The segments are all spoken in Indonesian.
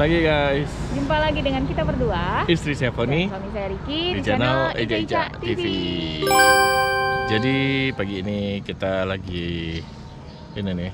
pagi guys. Jumpa lagi dengan kita berdua. Istri saya Foni Dan suami saya Riki di channel Eja Eja TV. Jadi pagi ini kita lagi ini nih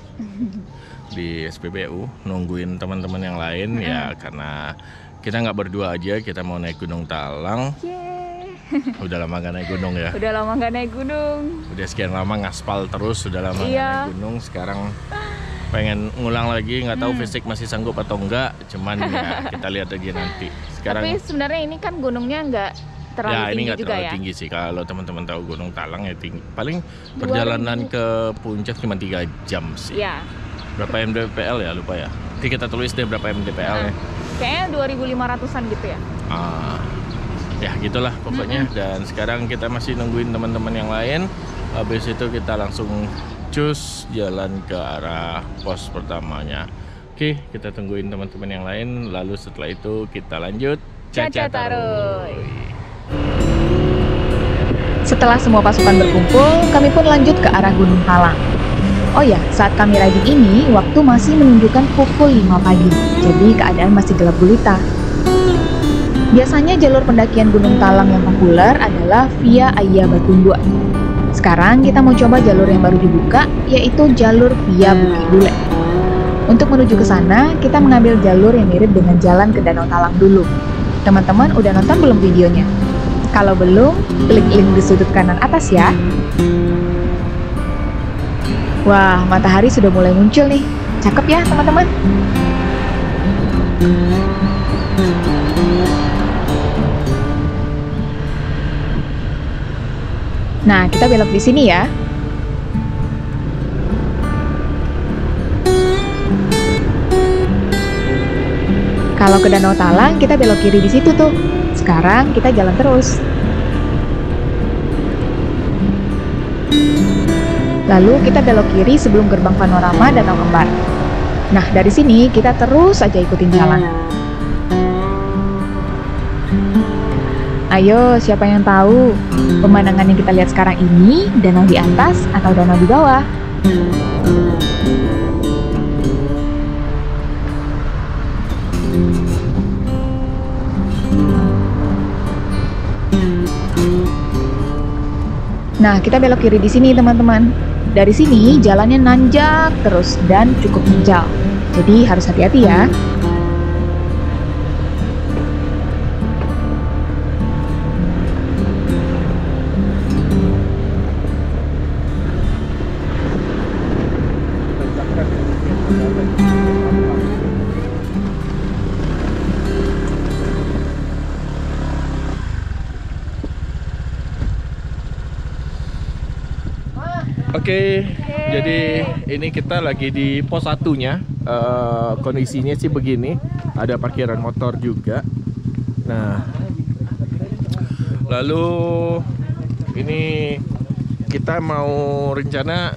di SPBU nungguin teman-teman yang lain ya karena kita nggak berdua aja kita mau naik Gunung Talang. Yeay. Udah lama gak naik gunung ya. Udah lama nggak naik gunung. Udah sekian lama ngaspal terus, udah lama Iya. naik gunung. Sekarang pengen ngulang lagi, nggak tahu Hmm. fisik masih sanggup atau enggak. Cuman ya kita lihat aja nanti. Sekarang Tapi sebenarnya ini kan gunungnya nggak terlalu ya ini tinggi nggak juga terlalu ya. tinggi sih. Kalau teman-teman tahu Gunung Talang ya tinggi. Paling perjalanan ke puncak cuma 3 jam sih. Iya. Berapa mdpl ya lupa ya. Nanti kita tulis deh berapa mdpl ya. Kayaknya 2.500an gitu ya. Ah, ya gitulah pokoknya. Dan sekarang kita masih nungguin teman-teman yang lain. Habis itu kita langsung cus jalan ke arah pos pertamanya. Oke, kita tungguin teman-teman yang lain. Lalu setelah itu kita lanjut Caca Taruy. Setelah semua pasukan berkumpul, kami pun lanjut ke arah Gunung Talang. Oh ya, saat kami riding ini, waktu masih menunjukkan pukul 5 pagi, jadi keadaan masih gelap gulita. Biasanya jalur pendakian Gunung Talang yang populer adalah via Ayah Batumbua. Sekarang kita mau coba jalur yang baru dibuka, yaitu jalur via Bukit Bule. Untuk menuju ke sana, kita mengambil jalur yang mirip dengan jalan ke Danau Talang dulu. Teman-teman udah nonton belum videonya? Kalau belum, klik link di sudut kanan atas ya. Wah, matahari sudah mulai muncul nih. Cakep ya, teman-teman? Nah, kita belok di sini ya. Kalau ke Danau Talang, kita belok kiri di situ tuh. Sekarang kita jalan terus. Lalu kita belok kiri sebelum gerbang panorama Danau Kembar. Nah, dari sini kita terus aja ikutin jalan. Ayo, siapa yang tahu pemandangan yang kita lihat sekarang ini danau di atas atau danau di bawah? Nah, kita belok kiri di sini, teman-teman. Dari sini jalannya nanjak terus dan cukup menjal. Jadi harus hati-hati ya. Oke, jadi ini kita lagi di pos satunya. Eh, kondisinya sih begini, ada parkiran motor juga. Nah, lalu ini kita mau rencana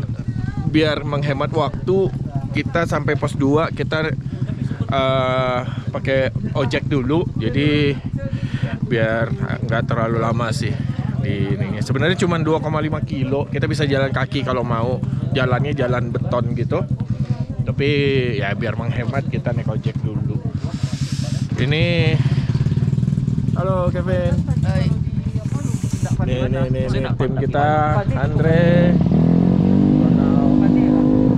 biar menghemat waktu kita sampai pos 2 kita eh, pakai ojek dulu. Jadi biar nggak terlalu lama sih di ininya. Sebenarnya cuma 2,5 kilo. Kita bisa jalan kaki kalau mau. Jalannya jalan beton gitu. Tapi ya biar menghemat kita naik ojek dulu. Ini Halo Kevin. Nih, nih, nih, nih, tim kita Andre.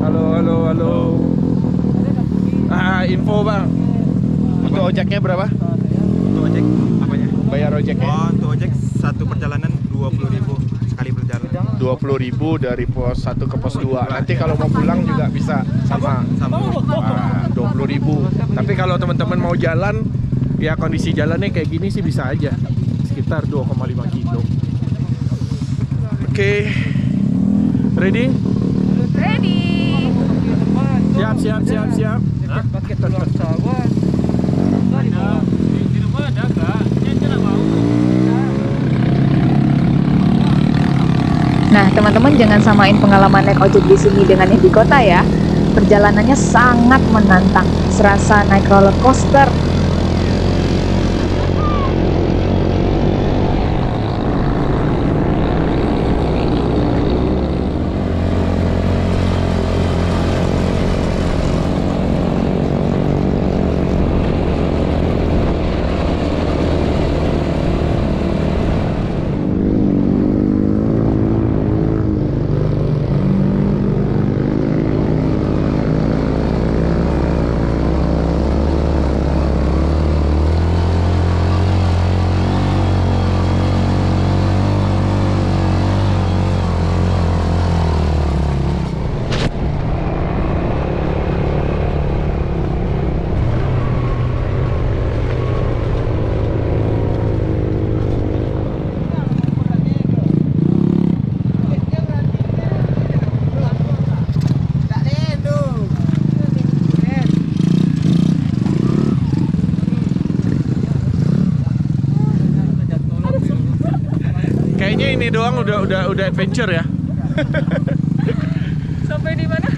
Halo, halo, halo. Ah, info bang. Untuk ojeknya berapa? Untuk ojek apanya? Bayar ojeknya? Oh, untuk ojek satu perjalanan 20.000 sekali perjalanan. 20.000 dari pos 1 ke pos 2. Nanti kalau mau pulang juga bisa sama. Sama. Ah, 20.000. Tapi kalau teman-teman mau jalan, ya kondisi jalannya kayak gini sih bisa aja. Sekitar 2,5 kilo. Oke. Ready? Ready. Siap, siap, siap, siap. Nah, teman-teman jangan samain pengalaman naik ojek di sini dengan yang di kota ya. Perjalanannya sangat menantang, serasa naik roller coaster. Ini doang udah udah udah adventure ya. Sampai di mana?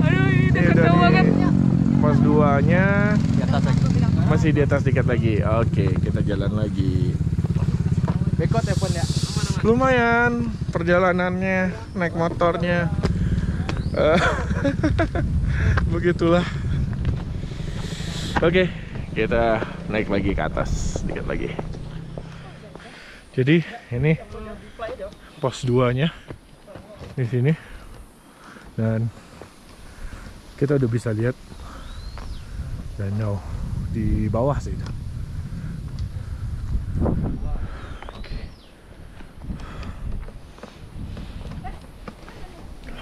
Aduh, ini udah jauh di banget. pos 2-nya masih di atas dikit lagi. Oke, kita jalan lagi. Bekot ya ya. Lumayan perjalanannya, naik motornya. Eh, Begitulah. Oke, kita naik lagi ke atas dikit lagi. Jadi ini pos 2-nya di sini dan kita udah bisa lihat danau di bawah sih. Oke.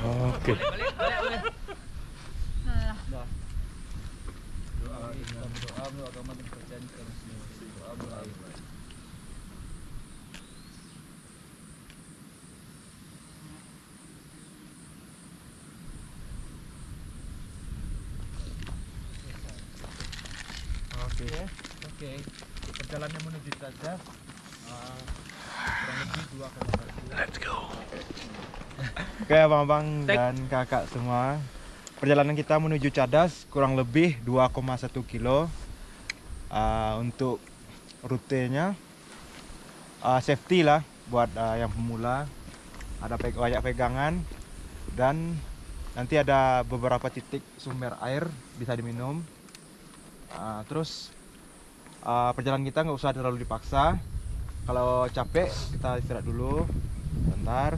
Oke. Oke. Oke. Perjalanan menuju saja kurang lebih 2,1 Let's go. Oke abang-abang dan kakak semua. Perjalanan kita menuju Cadas kurang lebih 2,1 kilo. Ah, Untuk rutenya ah, safety lah buat ah, yang pemula. Ada pe- banyak pegangan Dan nanti ada beberapa titik sumber air bisa diminum. Ah, Terus ah, perjalanan kita nggak usah terlalu dipaksa Kalau capek kita istirahat dulu Bentar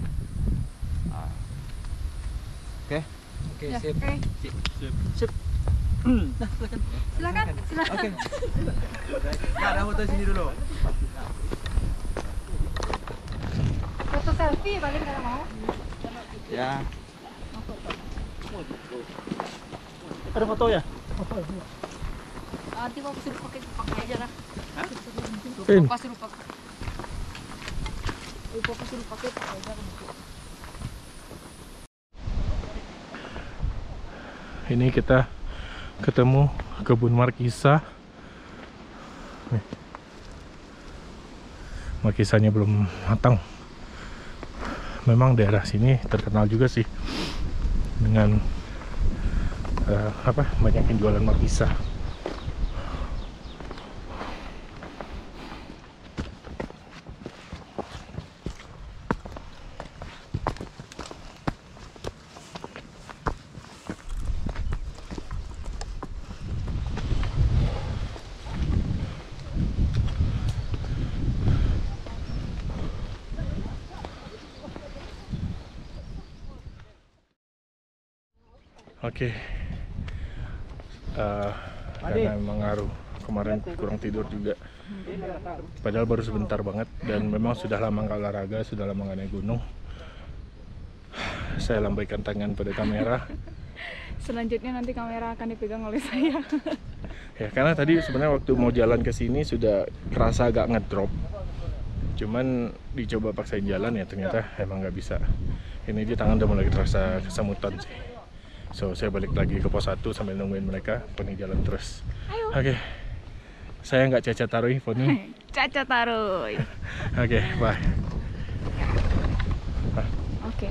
Ah. Oke. Oke, Ya, sip. oke. Sip. Sip. Nah, silakan. Silakan, silakan. Oke. Nah, ada foto sini dulu. Foto selfie paling kalau mau. Ya. Ada foto ya? Nanti mau suruh pakai pakai aja lah. Pin. Pas suruh pakai. Pas suruh pakai pakai aja. Ini kita ketemu kebun markisa. Nih. Markisanya belum matang. Memang daerah sini terkenal juga sih dengan eh, apa banyak yang jualan markisa. Oke. Eh, karena memang ngaruh kemarin kurang tidur juga. Padahal baru sebentar banget dan memang sudah lama nggak olahraga, sudah lama nggak naik gunung. Saya lambaikan tangan pada kamera. Selanjutnya nanti kamera akan dipegang oleh saya. Ya karena tadi sebenarnya waktu mau jalan ke sini sudah kerasa agak ngedrop. Cuman dicoba paksain jalan ya ternyata emang nggak bisa. Ini di tangan udah mulai terasa kesemutan sih. So saya balik lagi ke pos 1 sambil nungguin mereka. Poni jalan terus. Oke. Saya nggak cacat taruh Poni. Caca taruh. Oke, bye. Oke.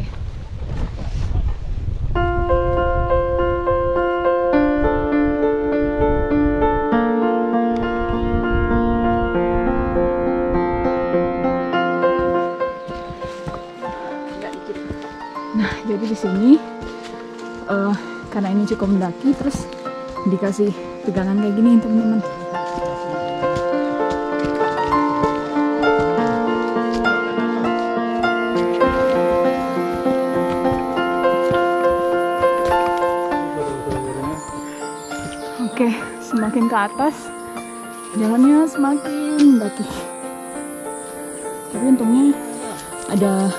Nah, jadi di sini eh, karena ini cukup mendaki, terus dikasih pegangan kayak gini teman-teman. Ke atas jalannya semakin mendaki. Tapi untungnya ada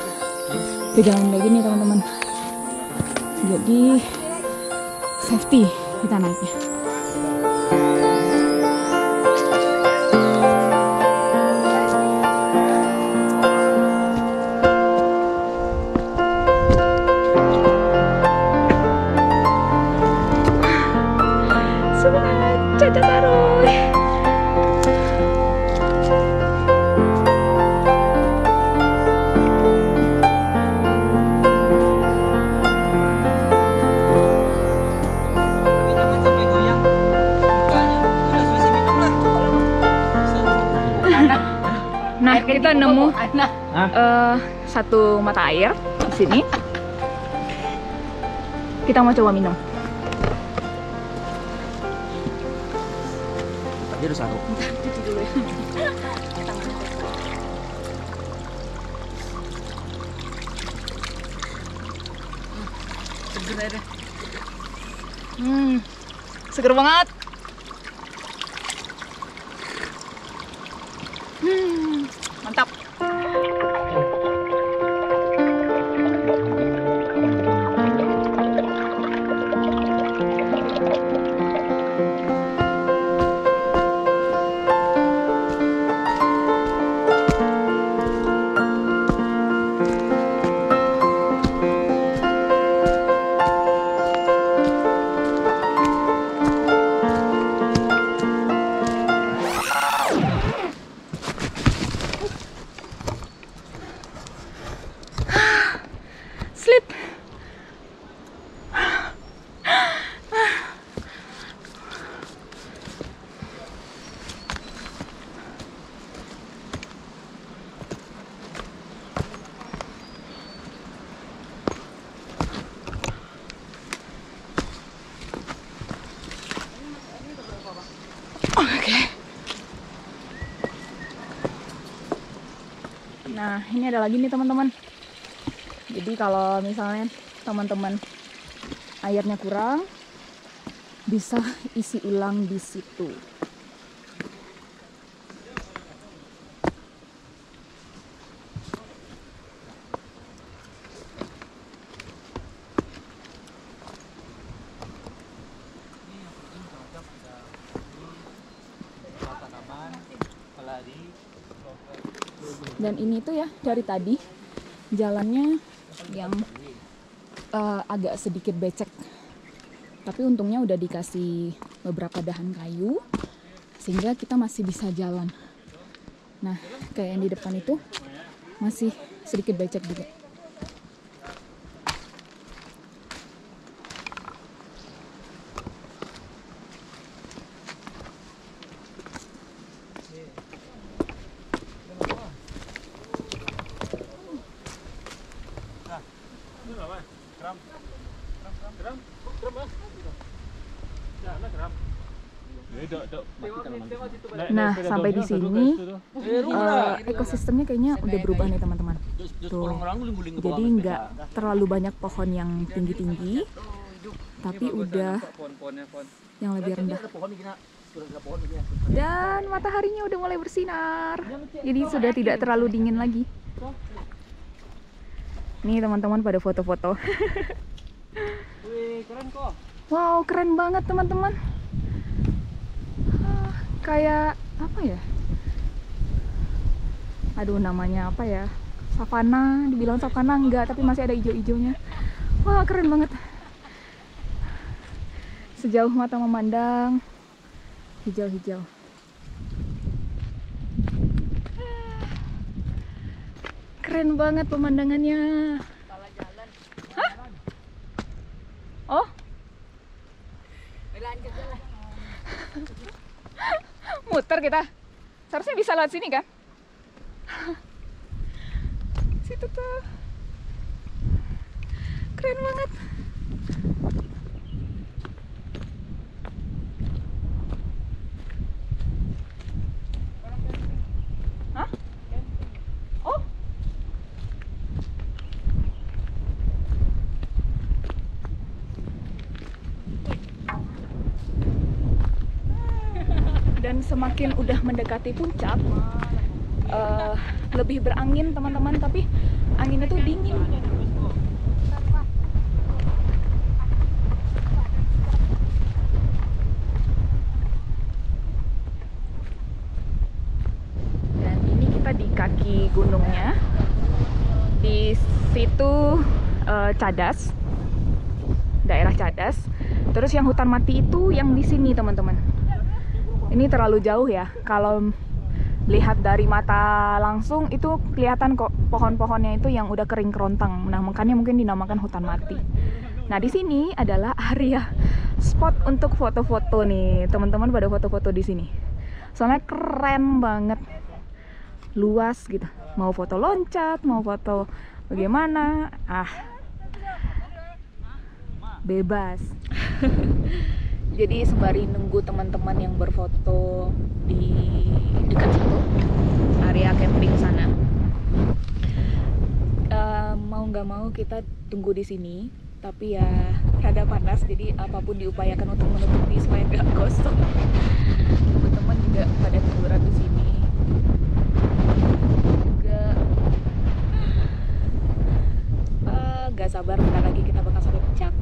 pegangan kayak gini teman-teman. Jadi safety kita naiknya. Eh, satu mata air di sini. Kita mau coba minum. Dia udah saru. Hmm, seger banget. Ini ada lagi nih teman-teman. Jadi kalau misalnya teman-teman airnya kurang, bisa isi ulang di situ. Dan ini tuh ya dari tadi jalannya yang eh, agak sedikit becek. Tapi untungnya udah dikasih beberapa dahan kayu sehingga kita masih bisa jalan. Nah, kayak yang di depan itu masih sedikit becek juga. Nah, sampai di sini eh, ekosistemnya kayaknya udah berubah nih teman-teman. Tuh. Jadi nggak terlalu banyak pohon yang tinggi-tinggi, tapi udah yang lebih rendah. Dan mataharinya udah mulai bersinar. Jadi sudah tidak terlalu dingin lagi. Nih teman-teman pada foto-foto. Wow, keren banget teman-teman. Ah, Kayak apa ya? Aduh, namanya apa ya? Savana, dibilang savana enggak, tapi masih ada hijau-hijaunya. Wah, keren banget. Sejauh mata memandang, hijau-hijau. Keren banget pemandangannya. Hah? Oh? Muter kita. Seharusnya bisa lewat sini kan? Situ tuh. Keren banget. Hah? Oh, dan semakin udah mendekati puncak eh, lebih berangin teman-teman tapi anginnya tuh dingin. Dan ini kita di kaki gunungnya. Di situ eh, Cadas. Daerah Cadas. Terus yang hutan mati itu yang di sini teman-teman. Ini terlalu jauh ya. Kalau lihat dari mata langsung itu kelihatan kok pohon-pohonnya itu yang udah kering kerontang. Nah makanya mungkin dinamakan hutan mati. Nah di sini adalah area spot untuk foto-foto nih. Teman-teman pada foto-foto di sini. Soalnya keren banget. Luas gitu. Mau foto loncat mau foto bagaimana? Ah bebas jadi sembari nunggu teman-teman yang berfoto di dekat situ area camping sana Eh, mau nggak mau kita tunggu di sini. Tapi ya rada panas jadi apa pun diupayakan untuk menutupi supaya nggak gosong. Teman-teman juga pada tiduran di sini. Juga ah, nggak sabar bentar lagi kita bakal sampai puncak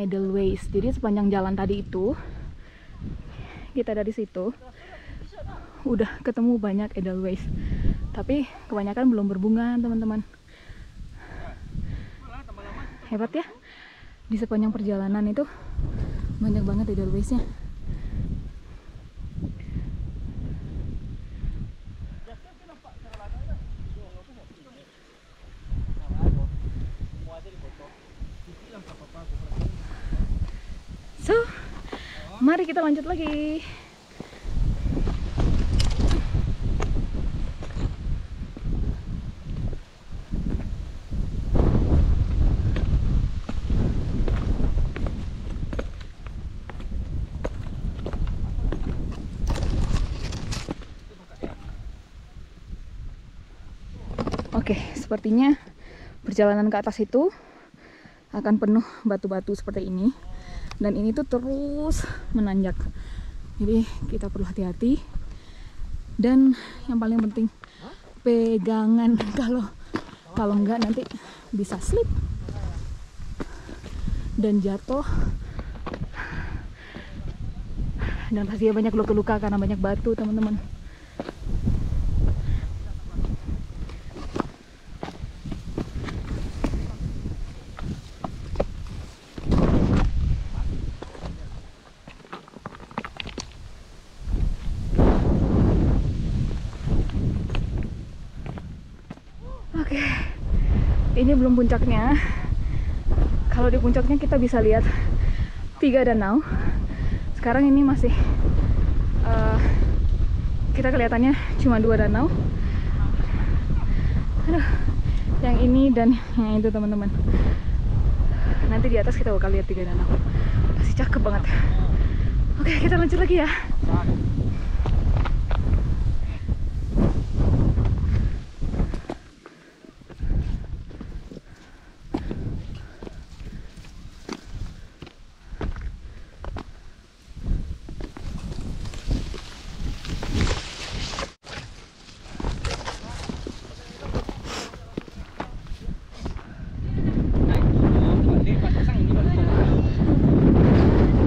Edelweiss. Jadi sepanjang jalan tadi itu kita dari situ udah ketemu banyak Edelweiss. Tapi kebanyakan belum berbunga, teman-teman. Hebat ya. Di sepanjang perjalanan itu banyak banget Edelweiss-nya. So, mari kita lanjut lagi. Oke, sepertinya perjalanan ke atas itu akan penuh batu-batu seperti ini dan ini tuh terus menanjak. Jadi kita perlu hati-hati. Dan yang paling penting pegangan. Kalau kalau enggak nanti bisa slip. Dan jatuh. Dan pasti banyak luka-luka karena banyak batu teman-teman Oke, ini belum puncaknya. Kalau di puncaknya kita bisa lihat tiga danau. Sekarang ini masih eh, kita kelihatannya cuma dua danau. Aduh, yang ini dan yang itu teman-teman. Nanti di atas kita bakal lihat tiga danau. Pasti cakep banget. Oke, kita lanjut lagi ya.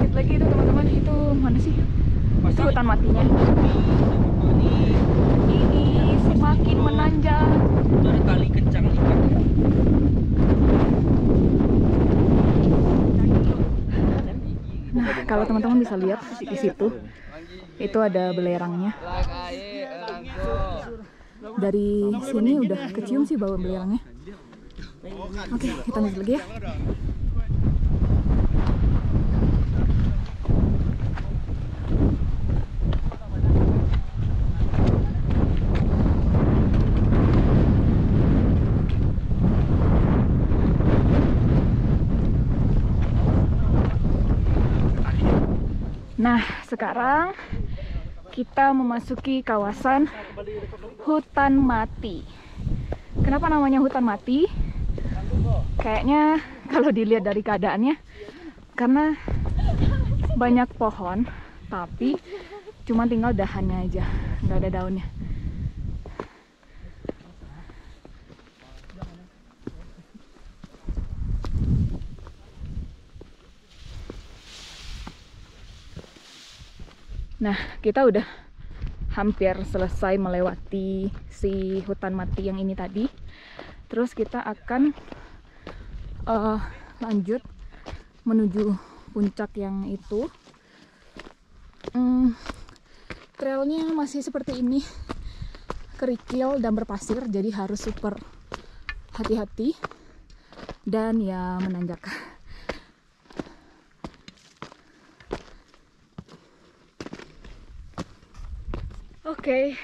Dikit lagi itu teman-teman itu mana sih? Itu hutan matinya. Ini semakin menanjak. Ada tali kencang ikat. Nah, kalau teman-teman bisa lihat di situ, itu ada belerangnya. Dari sini udah kecium sih bau belerangnya. Oke, kita lanjut lagi ya. Nah, sekarang kita memasuki kawasan hutan mati. Kenapa namanya hutan mati? Kayaknya kalau dilihat dari keadaannya, karena banyak pohon, tapi cuma tinggal dahannya aja, nggak ada daunnya. Nah, kita udah hampir selesai melewati si hutan mati yang ini tadi. Terus kita akan eh, lanjut menuju puncak yang itu. Hmm, trailnya masih seperti ini, kerikil dan berpasir, jadi harus super hati-hati dan ya menanjak. Oke,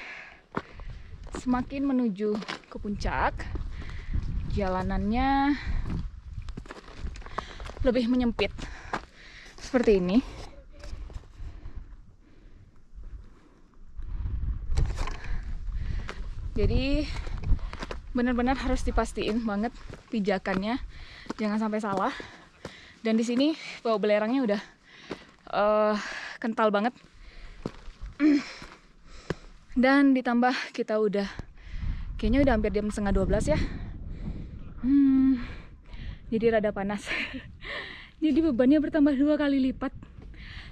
semakin menuju ke puncak, jalanannya lebih menyempit seperti ini. Jadi benar-benar harus dipastiin banget pijakannya, jangan sampai salah. Dan di sini bau belerangnya udah eh, kental banget. Dan ditambah kita udah kayaknya udah hampir jam setengah 12 ya. Hmm, jadi rada panas. jadi bebannya bertambah dua kali lipat.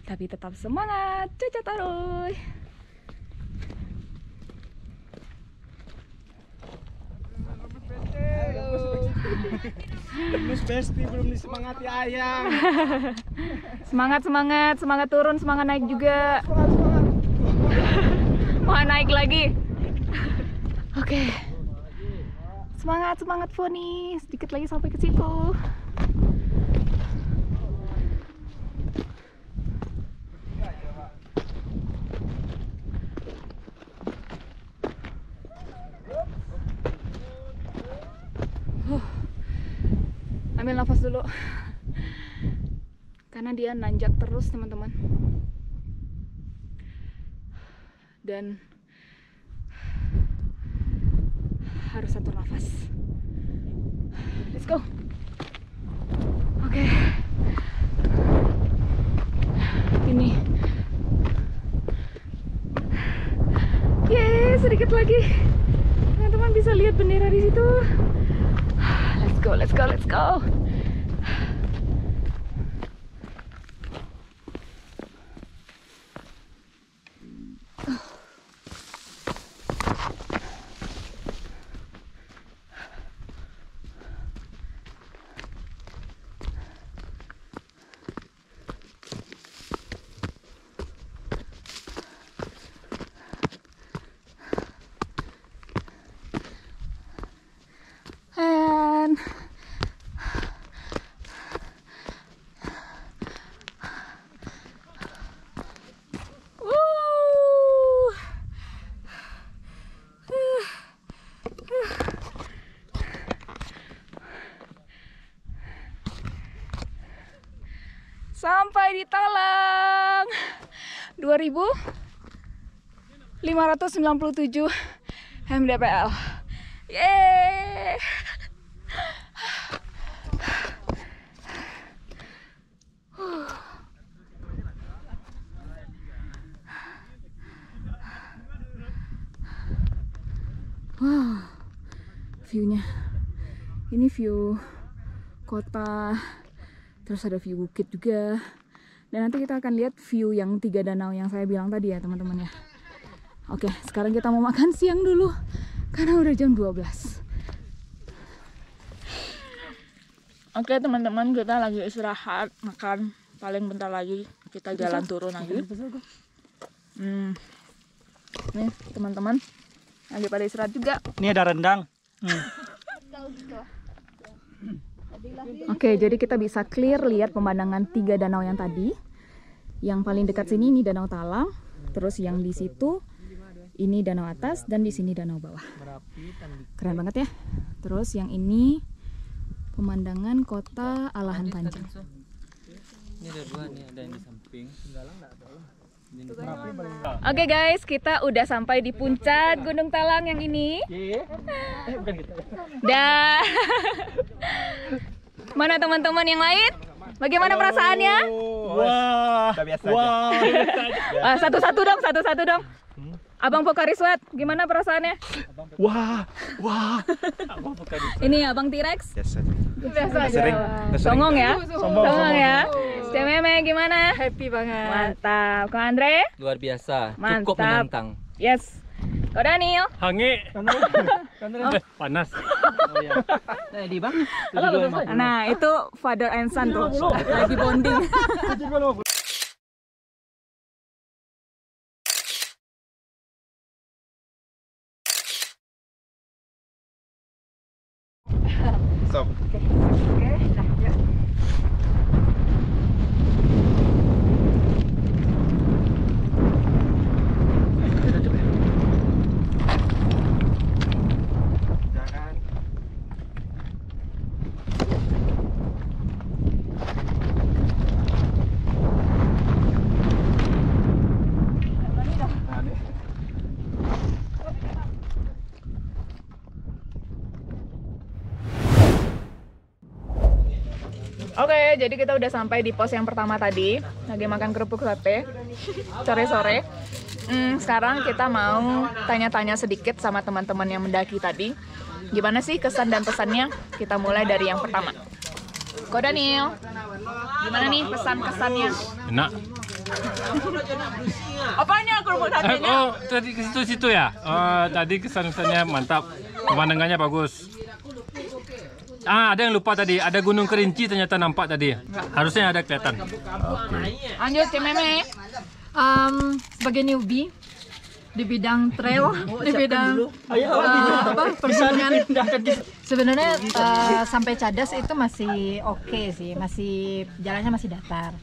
Tapi tetap semangat, caca taruh. Miss Besti belum disemangati ayam. Semangat, semangat, semangat turun, semangat naik juga. Naik lagi. Oke. Semangat, semangat Foni. Sedikit lagi sampai ke situ. Ambil nafas dulu. Karena dia nanjak terus, teman-teman. Dan harus satu nafas. Let's go. Oke. Ini. Yeay, sedikit lagi. Teman-teman bisa lihat bendera di situ. Let's go, let's go, let's go. And Woo! Sampai di Talang 2597 mdpl. Yeay! Wow, view-nya. Ini view kota, terus ada view bukit juga. Dan nanti kita akan lihat view yang tiga danau yang saya bilang tadi ya teman-teman ya. Oke, sekarang kita mau makan siang dulu karena udah jam 12. Oke teman-teman, kita lagi istirahat, makan. Paling bentar lagi kita jalan turun lagi. Hmm. Nih teman-teman, lagi pada istirahat juga. Ini ada rendang. Oke, jadi kita bisa clear lihat pemandangan tiga danau yang tadi. Yang paling dekat sini ini Danau Talang, terus yang di situ ini danau atas dan di sini danau bawah. Keren banget ya. Terus yang ini pemandangan kota Alahan Panjang. Ini ada dua nih, ada yang di samping. Oke guys, kita udah sampai di puncak Gunung Talang yang ini. Dan mana teman-teman yang lain? Bagaimana perasaannya? Wah. Biasa Wah. Ah, Satu-satu dong, satu-satu dong. Abang Pokari Sweat, gimana perasaannya? Wah. Wah. Ini Abang T-Rex. Biasa. Biasa Udah sering. Songong ya? Sombong, Songong ya? Cememe gimana? Happy banget. Mantap. Kau Andre? Luar biasa. Mantap. Cukup menantang. Yes. Kau Daniel. Hangi. Eh, Panas. Nah, itu father and son tuh. Lagi bonding. Stop. Jangan Oke, jadi kita udah sampai di pos yang pertama tadi. Lagi makan kerupuk sate. Sore-sore. Hmm, sekarang kita mau tanya-tanya sedikit sama teman-teman yang mendaki tadi. Gimana sih kesan dan pesannya? Kita mulai dari yang pertama. Ko Daniel, gimana nih pesan-kesannya? Enak. Apanya kerupuk Eh, satenya? oh, tadi ke situ-situ ya? Oh, tadi kesan-kesannya mantap. Pemandangannya bagus. Ah, ada yang lupa tadi. Ada Gunung Kerinci ternyata nampak tadi. Harusnya ada kelihatan. Lanjut, Cememe. Um, sebagai newbie di bidang trail, di bidang uh, apa perjalanan. Sebenarnya uh, sampai Cadas itu masih oke sih, masih jalannya masih datar.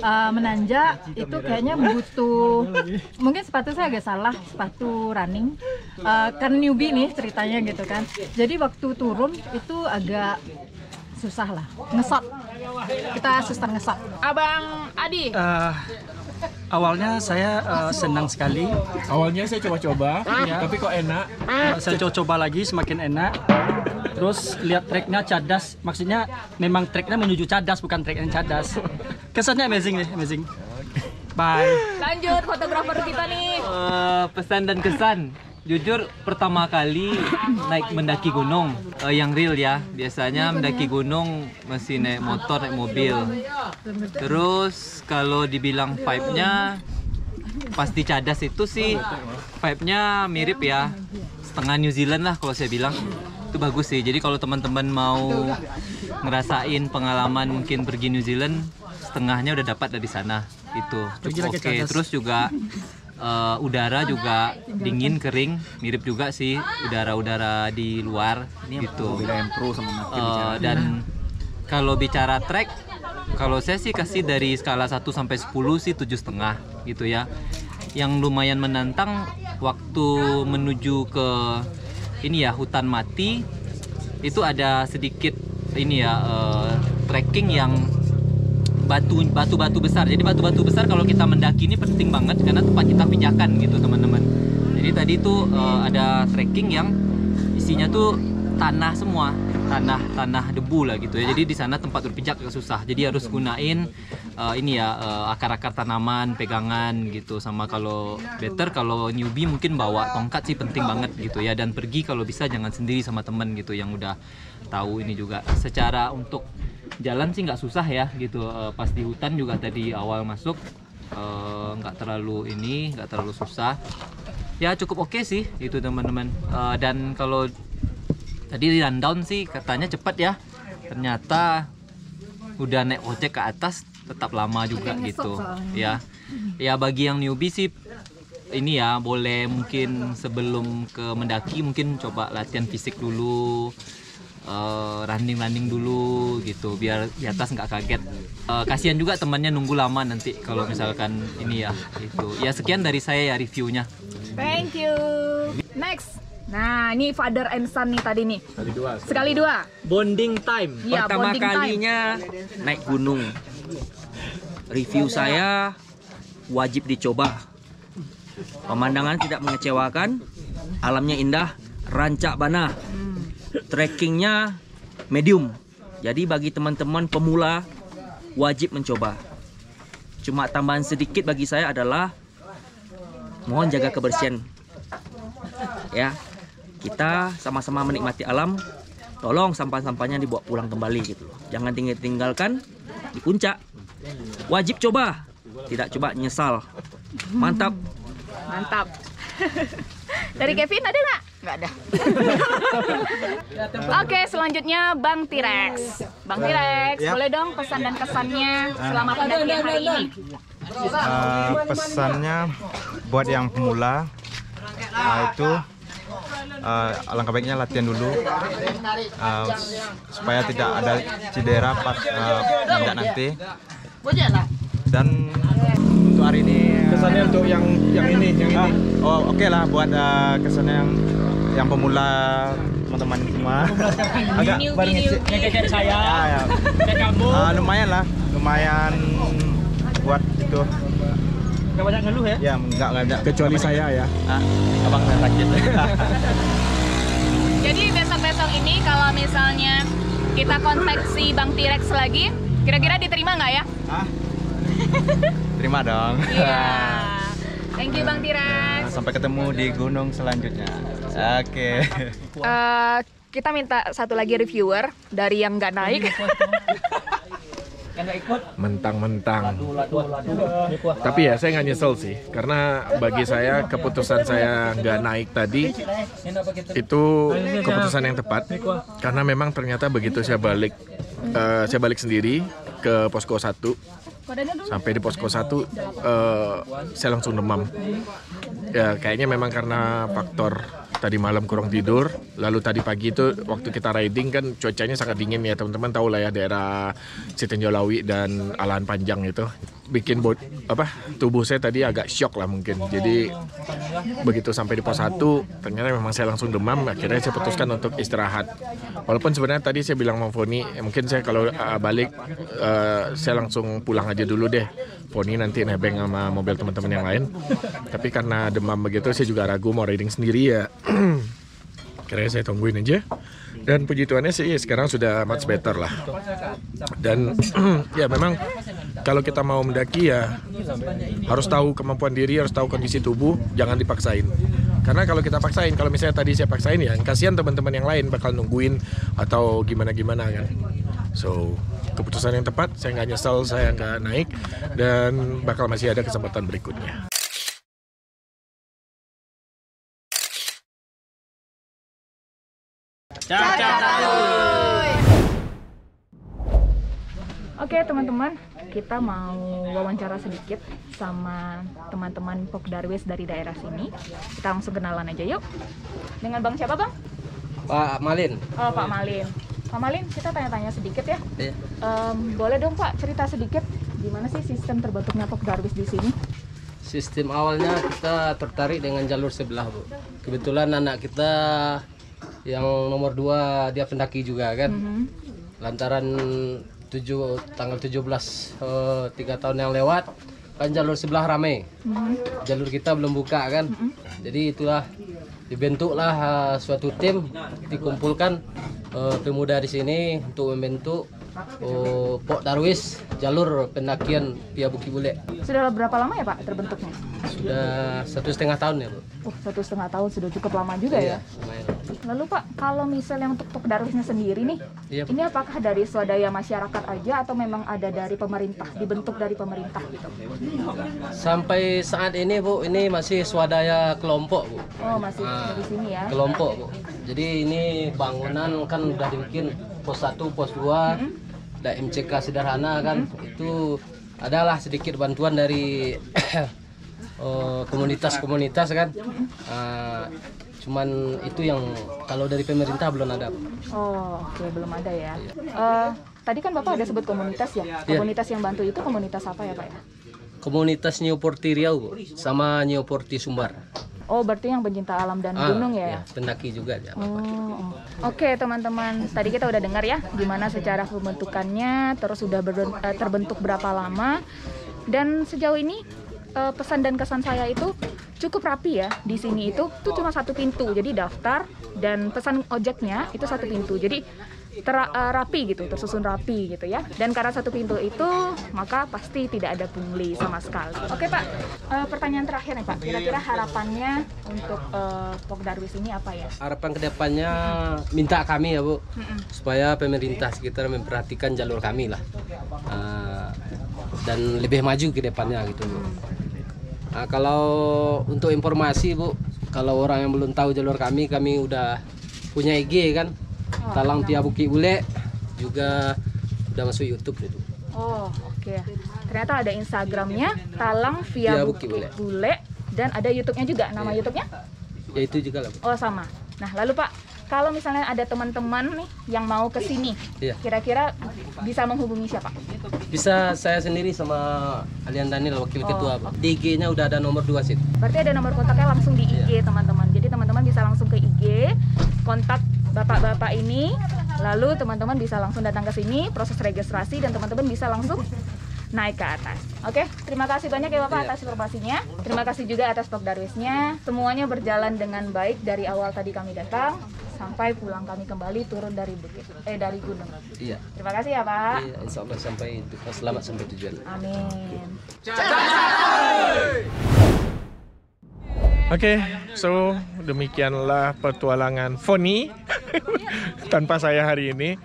Uh, menanjak itu kayaknya butuh mungkin sepatu saya agak salah sepatu running uh, karena newbie nih ceritanya gitu kan. Jadi waktu turun itu agak susah lah, ngesot. Kita susah ngesot. Abang Adi. Eh, awalnya saya eh, senang sekali. Awalnya saya coba-coba, tapi kok enak. Eh, saya coba-coba lagi semakin enak. Terus lihat treknya cadas, maksudnya memang treknya menuju cadas bukan trek yang cadas. Kesannya amazing nih, amazing. Bye. Lanjut, fotografer kita nih. Eh, pesan dan kesan jujur pertama kali naik mendaki gunung eh, yang real ya. Biasanya mendaki gunung masih naik motor naik mobil. Terus kalau dibilang vibe-nya pasti cadas itu sih. Vibe-nya mirip ya. Setengah New Zealand lah kalau saya bilang. Itu bagus sih. Jadi kalau teman-teman mau ngerasain pengalaman mungkin pergi New Zealand setengahnya udah dapat dari sana. Itu cukup oke. terus juga eh, udara juga dingin kering mirip juga sih udara-udara di luar gitu. Eh, dan kalau bicara trek kalau saya sih kasih dari skala 1 sampai 10 sih tujuh setengah gitu ya. Yang lumayan menantang waktu menuju ke ini ya hutan mati itu ada sedikit ini ya eh, trekking yang batu batu batu besar. Jadi batu batu besar kalau kita mendaki ini penting banget karena tempat kita pijakan gitu teman-teman. Jadi tadi tuh eh, ada trekking yang isinya tuh tanah semua. Tanah tanah debu lah gitu ya. Jadi di sana tempat berpijak agak susah. Jadi harus gunain eh, ini ya eh, akar-akar tanaman pegangan gitu. Sama kalau better kalau newbie mungkin bawa tongkat sih penting banget gitu ya. Dan pergi kalau bisa jangan sendiri sama temen gitu yang udah tahu ini juga. Secara untuk jalan sih nggak susah ya gitu. Eh, pas di hutan juga tadi awal masuk eh, nggak terlalu ini nggak terlalu susah. Ya cukup oke sih itu teman-teman. Eh, dan kalau tadi di rundown sih katanya cepat ya. Ternyata udah naik ojek ke atas tetap lama juga gitu. ya. Ya bagi yang newbie sih ini ya boleh mungkin sebelum ke mendaki mungkin coba latihan fisik dulu eh, running running dulu gitu biar di atas nggak kaget Eh, kasihan juga temannya nunggu lama nanti kalau misalkan ini ya itu ya sekian dari saya ya reviewnya Thank you. Next. Nah, ini father and son nih tadi nih. Sekali dua. bonding time Iya, pertama bonding time. kalinya naik gunung review saya wajib dicoba pemandangan tidak mengecewakan alamnya indah rancak bana trekkingnya medium jadi bagi teman-teman pemula wajib mencoba cuma tambahan sedikit bagi saya adalah mohon jaga kebersihan ya kita sama-sama menikmati alam tolong sampah-sampahnya dibawa pulang kembali gitu loh. Jangan tinggal tinggalkan di puncak. Wajib coba. Tidak coba nyesal. Mantap. Mantap. Dari Kevin ada nggak? Nggak ada. Oke, selanjutnya Bang T-Rex. Bang T-Rex, Ya. boleh dong pesan dan kesannya selama pendakian hari ini? Eh, pesannya buat yang pemula eh, itu eh, alangkah baiknya latihan dulu eh, supaya tidak ada cedera pas nanjak nanti dan untuk hari ini Kesannya untuk yang yang ini, yang Ah, ini. oh oke lah buat eh, kesannya yang yang pemula teman-teman semua. Agak baru ngecek kayak saya. Ah, ya. kayak kamu. Ah, lumayan lah. Lumayan buat itu. Gak banyak ngeluh ya? Ya enggak enggak enggak Kecuali saya ya. ah, abang saya sakit. Jadi besok-besok ini kalau misalnya kita kontak si Bang T-Rex lagi, kira-kira diterima nggak ya? Ah. terima dong. Iya. Thank you Bang T-Rex. sampai ketemu di gunung selanjutnya oke Eh, kita minta satu lagi reviewer dari yang nggak naik. Mentang-mentang. Tapi ya saya nggak nyesel sih, karena bagi saya keputusan saya nggak naik tadi itu keputusan yang tepat, karena memang ternyata begitu saya balik, eh, saya balik sendiri ke posko 1 sampai di posko 1 eh, saya langsung demam. Ya kayaknya memang karena faktor tadi malam kurang tidur, lalu tadi pagi itu waktu kita riding kan cuacanya sangat dingin ya teman-teman tahu lah ya daerah Sitenjolawi dan Alahan Panjang itu bikin bot apa tubuh saya tadi agak shock lah mungkin. Jadi begitu sampai di pos 1 ternyata memang saya langsung demam akhirnya saya putuskan untuk istirahat. Walaupun sebenarnya tadi saya bilang sama Foni mungkin saya kalau uh, balik uh, saya langsung pulang aja dulu deh. Foni nanti nebeng sama mobil teman-teman yang lain. Tapi karena demam begitu saya juga ragu mau riding sendiri ya. Kira saya tungguin aja. Dan puji Tuhannya sih sekarang sudah much better lah. Dan ya memang kalau kita mau mendaki ya harus tahu kemampuan diri, harus tahu kondisi tubuh, jangan dipaksain. Karena kalau kita paksain, kalau misalnya tadi saya paksain ya, kasihan teman-teman yang lain bakal nungguin atau gimana-gimana kan. So keputusan yang tepat, saya nggak nyesel saya nggak naik dan bakal masih ada kesempatan berikutnya. Oke teman-teman, kita mau wawancara sedikit sama teman-teman Pok Darwis dari daerah sini. Kita langsung kenalan aja yuk. Dengan Bang siapa Bang? Pak Malin. Oh Pak Malin. Pak Malin, kita tanya-tanya sedikit ya. Iya. Em, boleh dong Pak cerita sedikit gimana sih sistem terbentuknya Pok Darwis di sini? Sistem awalnya kita tertarik dengan jalur sebelah, Bu. Kebetulan anak kita yang nomor dua dia pendaki juga kan. Lantaran 7 tanggal 17 eh, tiga tahun yang lewat kan jalur sebelah rame. Jalur kita belum buka kan. Jadi itulah dibentuklah eh, suatu tim dikumpulkan eh, pemuda di sini untuk membentuk oh, Pok Darwis jalur pendakian Pia Bukit Bule. Sudah berapa lama ya Pak terbentuknya? Sudah satu setengah tahun ya, Bu. Oh, satu setengah tahun sudah cukup lama juga ya. lumayan. Lalu Pak, kalau misalnya untuk Pok Darwisnya sendiri nih, Iya, Pak. ini apakah dari swadaya masyarakat aja atau memang ada dari pemerintah, dibentuk dari pemerintah gitu? Sampai saat ini, Bu, ini masih swadaya kelompok, Bu. Oh, masih Ah, dari sini ya. Kelompok, Bu. Jadi ini bangunan kan udah dibikin pos 1, pos 2, ada MCK sederhana kan. Itu adalah sedikit bantuan dari eh, komunitas-komunitas kan. Ah, cuman itu yang kalau dari pemerintah belum ada. Oh, oke belum ada ya. Eh, tadi kan Bapak ada sebut komunitas ya. Iya. Komunitas yang bantu itu komunitas apa ya Pak ya? Komunitas Newporti Riau, Bu, sama Newporti Sumbar. Oh, berarti yang pencinta alam dan Ah, gunung ya? iya, pendaki juga ya. Oh, Oke teman-teman, tadi kita udah dengar ya gimana secara pembentukannya, terus sudah eh, terbentuk berapa lama, dan sejauh ini eh, pesan dan kesan saya itu cukup rapi ya. Di sini itu tuh cuma satu pintu, jadi daftar dan pesan ojeknya itu satu pintu, jadi tera- eh, rapi gitu, tersusun rapi gitu ya. Dan karena satu pintu itu maka pasti tidak ada pungli sama sekali. Oke Pak, eh, pertanyaan terakhir nih Pak, kira-kira harapannya untuk eh, Pok Darwis ini apa ya? Harapan ke depannya minta kami ya bu, supaya pemerintah sekitar memperhatikan jalur kami lah, Ah, dan lebih maju ke depannya gitu bu. Nah, kalau untuk informasi bu, kalau orang yang belum tahu jalur kami, kami udah punya IG kan. Oh, Talang Via Bukit Bule juga udah masuk YouTube itu. Oh, oke. Ternyata ada Instagramnya Talang via Via Bukit Bukit Bule. dan ada YouTube-nya juga. Nama Iya. YouTube-nya? Ya itu juga lah. Bu. Oh, sama. Nah, lalu Pak, kalau misalnya ada teman-teman nih yang mau ke sini, Iya. kira-kira bisa menghubungi siapa? Bisa saya sendiri sama Alian Daniel wakil Oh, ketua. Bu. Di IG-nya udah ada nomor 2 sih. Berarti ada nomor kontaknya langsung di IG, Iya. teman-teman. Jadi teman-teman bisa langsung ke IG, kontak bapak-bapak ini, lalu teman-teman bisa langsung datang ke sini, proses registrasi dan teman-teman bisa langsung naik ke atas. Oke, terima kasih banyak ya Bapak Iya. atas informasinya. Terima kasih juga atas Pok Darwisnya. Semuanya berjalan dengan baik dari awal tadi kami datang sampai pulang kami kembali turun dari bukit eh dari gunung. Iya. Terima kasih ya Pak. Iya, insya Allah sampai selamat sampai tujuan. Amin. Oke, so demikianlah petualangan Foni tanpa saya hari ini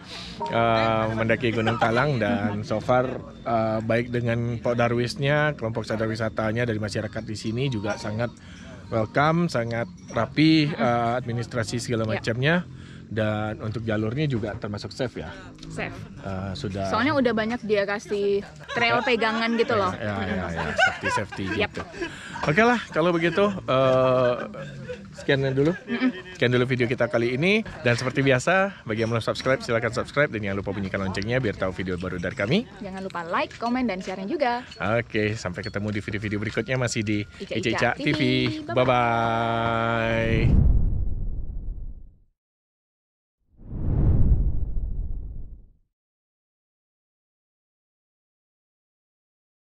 uh, mendaki Gunung Talang dan so far uh, baik dengan Pak Darwisnya, kelompok sadar wisatanya dari masyarakat di sini juga sangat welcome, sangat rapi uh, administrasi segala Ya. macamnya dan untuk jalurnya juga termasuk safe ya. Safe. Uh, sudah Soalnya udah banyak dia kasih trail pegangan gitu loh. ya ya ya safety safety Yap. gitu. Oke lah kalau begitu eh sekian dulu sekian dulu video kita kali ini dan seperti biasa bagi yang belum subscribe silahkan subscribe dan jangan lupa bunyikan loncengnya biar tahu video baru dari kami. Jangan lupa like, komen, dan share juga. Oke sampai ketemu di video-video berikutnya masih di Ica Ica Ica Ica TV. TV. Bye bye.